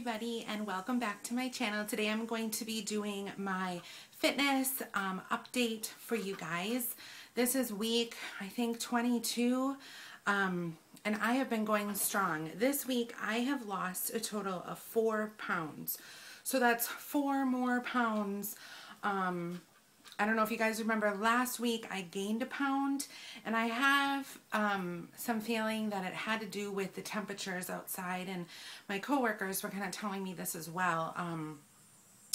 everybody and welcome back to my channel. Today I'm going to be doing my fitness um, update for you guys. This is week, I think 22, um, and I have been going strong. This week I have lost a total of four pounds. So that's four more pounds um, I don't know if you guys remember last week I gained a pound and I have um, some feeling that it had to do with the temperatures outside and my coworkers were kind of telling me this as well. Um,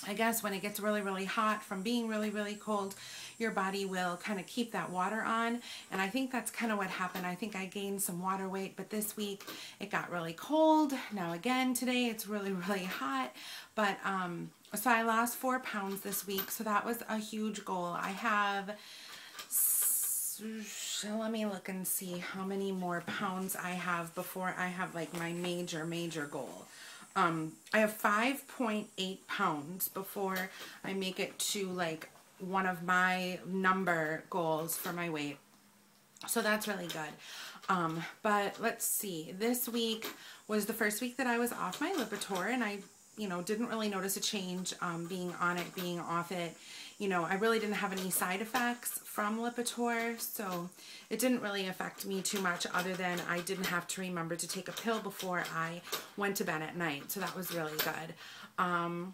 I guess when it gets really, really hot from being really, really cold, your body will kind of keep that water on. And I think that's kind of what happened. I think I gained some water weight, but this week it got really cold. Now again, today it's really, really hot. But um, so I lost four pounds this week, so that was a huge goal. I have, let me look and see how many more pounds I have before I have like my major, major goal. Um, I have 5.8 pounds before I make it to like one of my number goals for my weight. So that's really good. Um, but let's see, this week was the first week that I was off my Lipitor and I you know, didn't really notice a change um, being on it, being off it. You know, I really didn't have any side effects from Lipitor, so it didn't really affect me too much other than I didn't have to remember to take a pill before I went to bed at night, so that was really good. Um,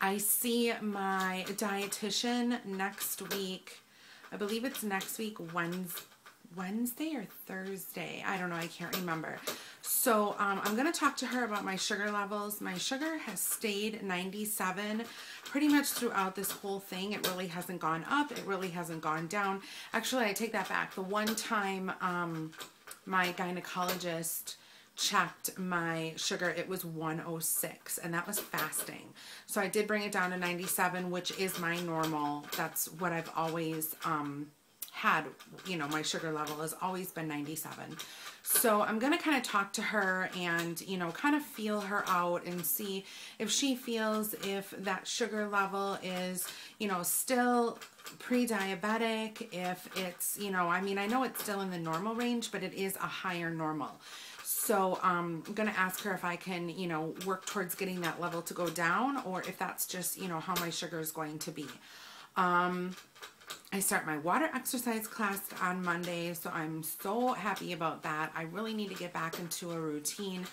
I see my dietitian next week. I believe it's next week, Wednesday. Wednesday or Thursday. I don't know. I can't remember. So um, I'm going to talk to her about my sugar levels. My sugar has stayed 97 pretty much throughout this whole thing. It really hasn't gone up. It really hasn't gone down. Actually, I take that back. The one time um, my gynecologist checked my sugar, it was 106, and that was fasting. So I did bring it down to 97, which is my normal. That's what I've always um, had, you know, my sugar level has always been 97. So I'm going to kind of talk to her and, you know, kind of feel her out and see if she feels if that sugar level is, you know, still pre-diabetic, if it's, you know, I mean, I know it's still in the normal range, but it is a higher normal. So um, I'm going to ask her if I can, you know, work towards getting that level to go down or if that's just, you know, how my sugar is going to be. Um, I start my water exercise class on Monday, so I'm so happy about that. I really need to get back into a routine.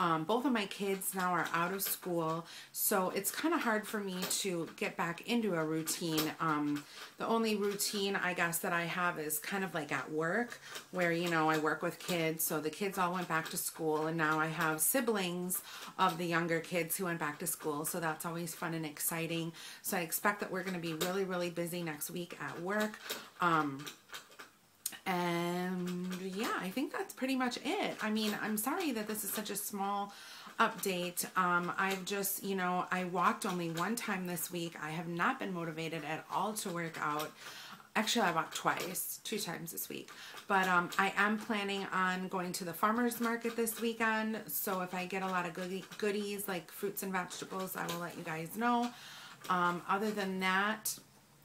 Um, both of my kids now are out of school, so it's kind of hard for me to get back into a routine. Um, the only routine, I guess, that I have is kind of like at work, where, you know, I work with kids, so the kids all went back to school, and now I have siblings of the younger kids who went back to school, so that's always fun and exciting. So I expect that we're going to be really, really busy next week at work. Um, and yeah, I think that's pretty much it. I mean, I'm sorry that this is such a small update. Um, I've just, you know, I walked only one time this week. I have not been motivated at all to work out. Actually, I walked twice, two times this week. But um, I am planning on going to the farmer's market this weekend. So if I get a lot of goodie, goodies like fruits and vegetables, I will let you guys know. Um, other than that,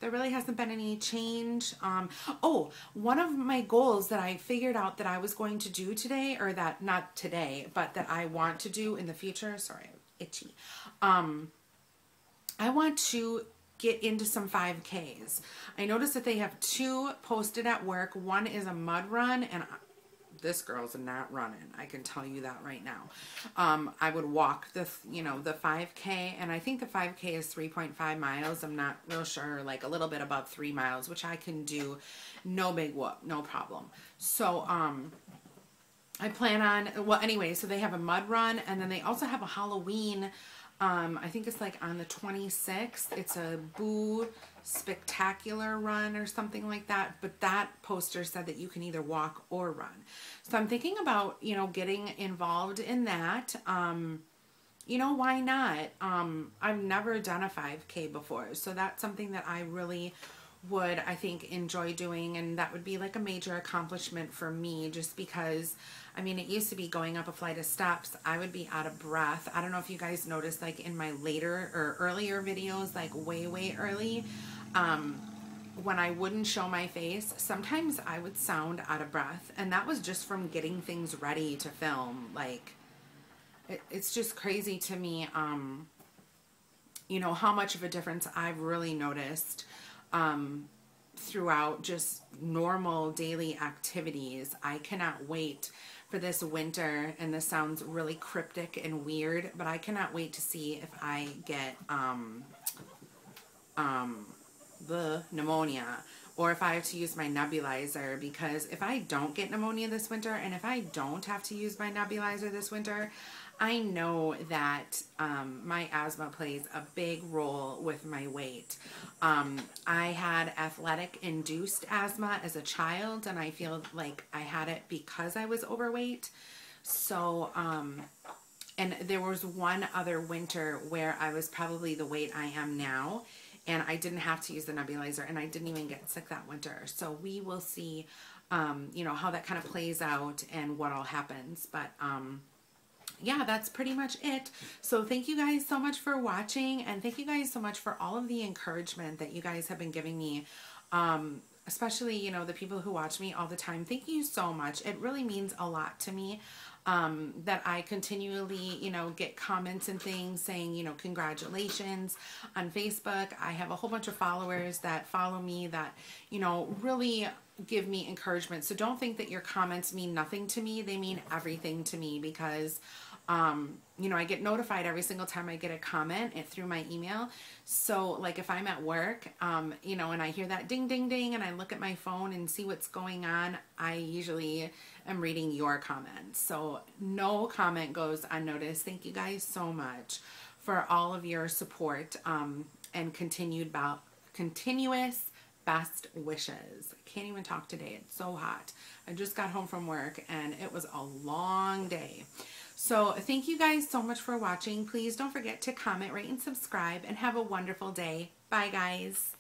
there really hasn't been any change. Um, oh, one of my goals that I figured out that I was going to do today, or that not today, but that I want to do in the future. Sorry, itchy. Um, I want to get into some 5Ks. I noticed that they have two posted at work. One is a mud run, and this girl's not running. I can tell you that right now. Um, I would walk the, you know, the 5K, and I think the 5K is 3.5 miles. I'm not real sure, like a little bit above three miles, which I can do no big whoop, no problem. So, um, I plan on, well, anyway, so they have a mud run, and then they also have a Halloween um, I think it's like on the 26th. It's a Boo Spectacular Run or something like that. But that poster said that you can either walk or run. So I'm thinking about, you know, getting involved in that. Um, you know, why not? Um, I've never done a 5K before. So that's something that I really would, I think, enjoy doing. And that would be like a major accomplishment for me just because I mean, it used to be going up a flight of steps. I would be out of breath. I don't know if you guys noticed, like in my later or earlier videos, like way, way early, um, when I wouldn't show my face, sometimes I would sound out of breath. And that was just from getting things ready to film. Like, it, it's just crazy to me, um, you know, how much of a difference I've really noticed um, throughout just normal daily activities. I cannot wait for this winter, and this sounds really cryptic and weird, but I cannot wait to see if I get um, um, the pneumonia or if I have to use my nebulizer because if I don't get pneumonia this winter and if I don't have to use my nebulizer this winter, I know that um, my asthma plays a big role with my weight. Um, I had athletic induced asthma as a child, and I feel like I had it because I was overweight. So, um, and there was one other winter where I was probably the weight I am now, and I didn't have to use the nebulizer, and I didn't even get sick that winter. So we will see, um, you know, how that kind of plays out and what all happens. But, um, yeah, that's pretty much it. So thank you guys so much for watching and thank you guys so much for all of the encouragement that you guys have been giving me. Um, especially, you know, the people who watch me all the time. Thank you so much. It really means a lot to me um, that I continually, you know, get comments and things saying, you know, congratulations on Facebook. I have a whole bunch of followers that follow me that, you know, really give me encouragement. So don't think that your comments mean nothing to me. They mean everything to me because um, you know, I get notified every single time I get a comment it through my email. So, like, if I'm at work, um, you know, and I hear that ding, ding, ding, and I look at my phone and see what's going on, I usually am reading your comments. So, no comment goes unnoticed. Thank you guys so much for all of your support um, and continued about continuous best wishes. I can't even talk today. It's so hot. I just got home from work and it was a long day. So thank you guys so much for watching. Please don't forget to comment, rate, and subscribe, and have a wonderful day. Bye, guys.